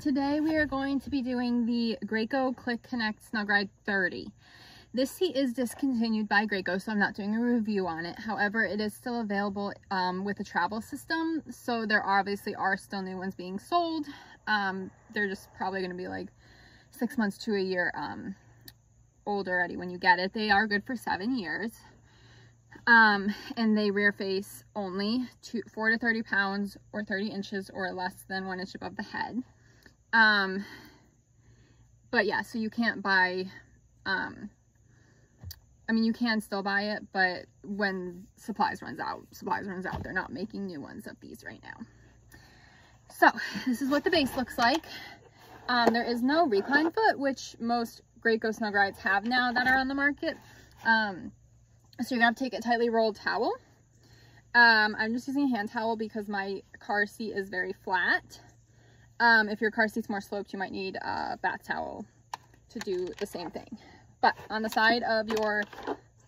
today we are going to be doing the Graco Click Connect Snug Ride 30. This seat is discontinued by Graco, so I'm not doing a review on it. However, it is still available um, with a travel system, so there obviously are still new ones being sold. Um, they're just probably going to be like six months to a year um, old already when you get it. They are good for seven years. Um, and they rear face only to 4 to 30 pounds or 30 inches or less than one inch above the head. Um, but yeah, so you can't buy, um, I mean, you can still buy it, but when supplies runs out, supplies runs out. They're not making new ones of these right now. So this is what the base looks like. Um, there is no recline foot, which most Graco Snug Rides have now that are on the market. Um, so you're gonna have to take a tightly rolled towel. Um, I'm just using a hand towel because my car seat is very flat. Um, if your car seat's more sloped, you might need a bath towel to do the same thing. But on the side of your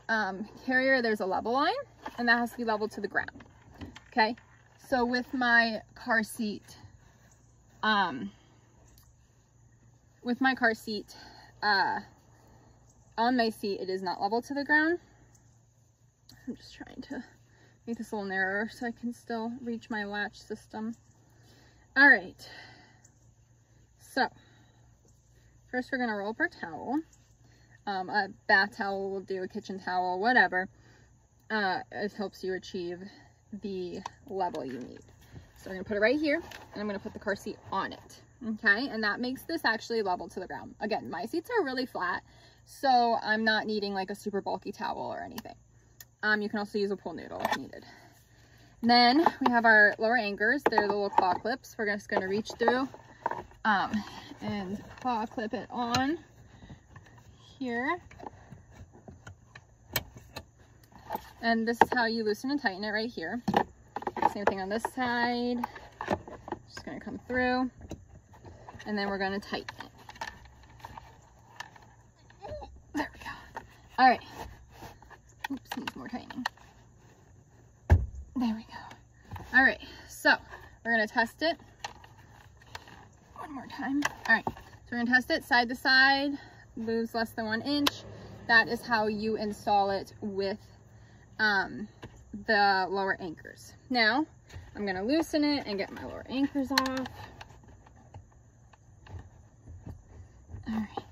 um, carrier, there's a level line and that has to be level to the ground. Okay. So with my car seat, um, with my car seat, uh, on my seat, it is not level to the ground. I'm just trying to make this a little narrower so I can still reach my latch system. All right. So, first we're going to roll up our towel. Um, a bath towel will do, a kitchen towel, whatever. Uh, it helps you achieve the level you need. So I'm to put it right here, and I'm going to put the car seat on it. Okay, and that makes this actually level to the ground. Again, my seats are really flat, so I'm not needing like a super bulky towel or anything. Um, you can also use a pool noodle if needed. Then we have our lower anchors. They're the little claw clips. We're just going to reach through um, and claw clip it on here. And this is how you loosen and tighten it right here. Same thing on this side. Just to come through. And then we're to tighten it. There we go. All right. Oops, needs more tightening. There we go. All right, so we're gonna test it one more time. All right, so we're gonna test it side to side, moves less than one inch. That is how you install it with um, the lower anchors. Now, I'm gonna loosen it and get my lower anchors off. All right,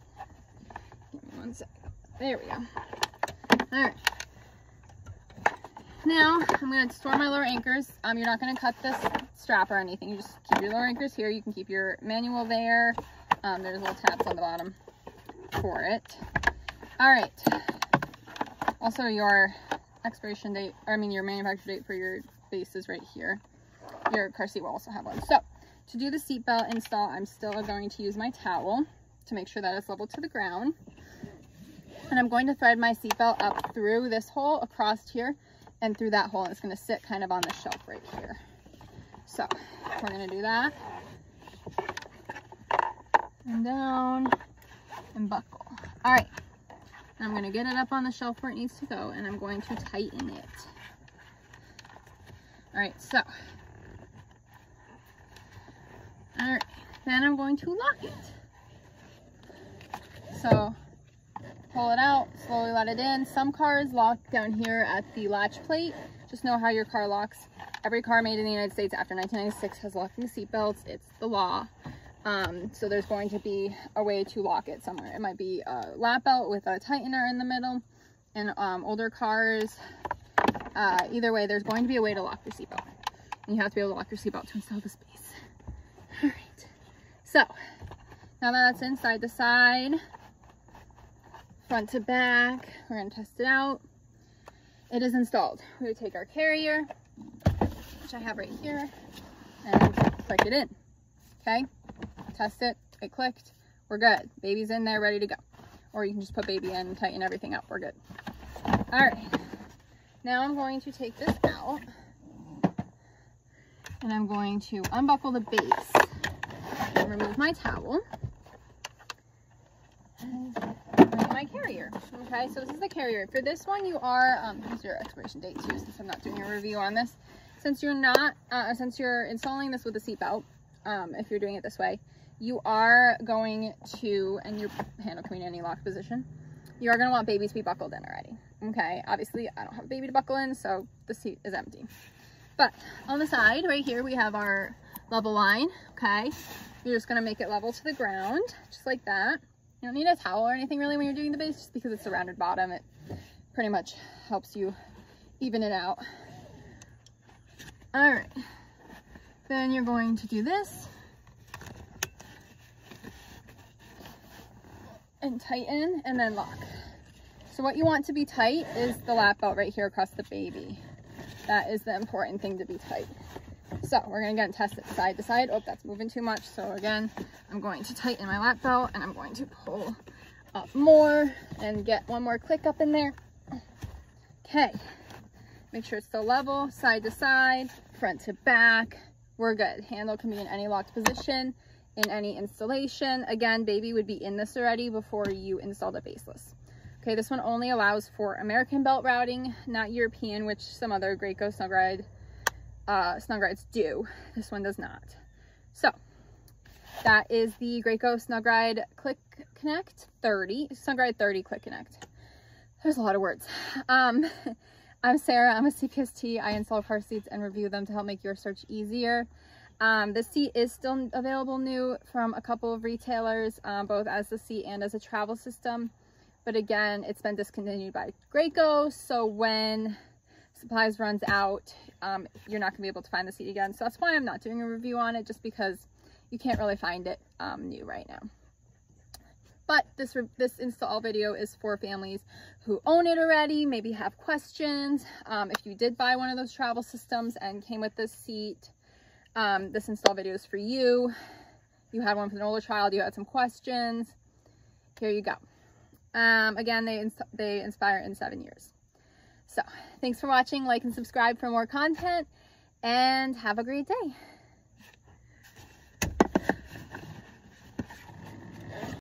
give me one sec. There we go. All right. Now, I'm to store my lower anchors. Um, you're not to cut this strap or anything. You just keep your lower anchors here. You can keep your manual there. Um, there's little tabs on the bottom for it. All right. Also, your expiration date, I mean your manufacture date for your base is right here. Your car seat will also have one. So, to do the seatbelt install, I'm still going to use my towel to make sure that it's level to the ground. And I'm going to thread my seatbelt up through this hole across here and through that hole. It's going to sit kind of on the shelf right here. So we're to do that. And down and buckle. All right. I'm to get it up on the shelf where it needs to go and I'm going to tighten it. All right, so. All right, then I'm going to lock it. So pull it out, slowly let it in. Some cars lock down here at the latch plate. Just know how your car locks. Every car made in the United States after 1996 has locking seatbelts. It's the law. Um, so there's going to be a way to lock it somewhere. It might be a lap belt with a tightener in the middle. In um, older cars, uh, either way, there's going to be a way to lock your seatbelt. And you have to be able to lock your seatbelt to install the space. All right. So now that that's inside the side, front to back. We're gonna test it out. It is installed. We're gonna take our carrier, which I have right here, and click it in, okay? Test it, it clicked, we're good. Baby's in there, ready to go. Or you can just put baby in and tighten everything up, we're good. All right, now I'm going to take this out, and I'm going to unbuckle the base and remove my towel. And my carrier. Okay, so this is the carrier. For this one, you are, um, here's your expiration date too, since I'm not doing a review on this. Since you're not, uh, since you're installing this with a seatbelt, um, if you're doing it this way, you are going to, and your handle can be in any locked position, you are going to want baby to be buckled in already. Okay, obviously I don't have a baby to buckle in, so the seat is empty. But on the side right here, we have our level line, okay? You're just gonna make it level to the ground, just like that. You don't need a towel or anything really when you're doing the base, just because it's a rounded bottom, it pretty much helps you even it out. All right, then you're going to do this. And tighten and then lock. So what you want to be tight is the lap belt right here across the baby. That is the important thing to be tight. So we're gonna again test it side to side. Oh, that's moving too much. So again, I'm going to tighten my lap belt and I'm going to pull up more and get one more click up in there. Okay, make sure it's still level, side to side, front to back. We're good. Handle can be in any locked position, in any installation. Again, baby would be in this already before you install the baseless. Okay, this one only allows for American belt routing, not European, which some other Graco Snug Ride uh, Snug Rides do. This one does not. So, that is the Graco Snug Ride Click Connect 30, Snug Ride 30 Click Connect. There's a lot of words. Um, I'm Sarah, I'm a CPST. I install car seats and review them to help make your search easier. Um, the seat is still available new from a couple of retailers, um, both as the seat and as a travel system. But again, it's been discontinued by Graco. So when supplies runs out, um, you're not gonna be able to find the seat again. So that's why I'm not doing a review on it, just because you can't really find it um, new right now. But this, this install video is for families who own it already, maybe have questions. Um, if you did buy one of those travel systems and came with this seat, um, this install video is for you. You had one for an older child, you had some questions. Here you go. Um, again, they, ins they inspire in seven years. So thanks for watching. Like and subscribe for more content and have a great day.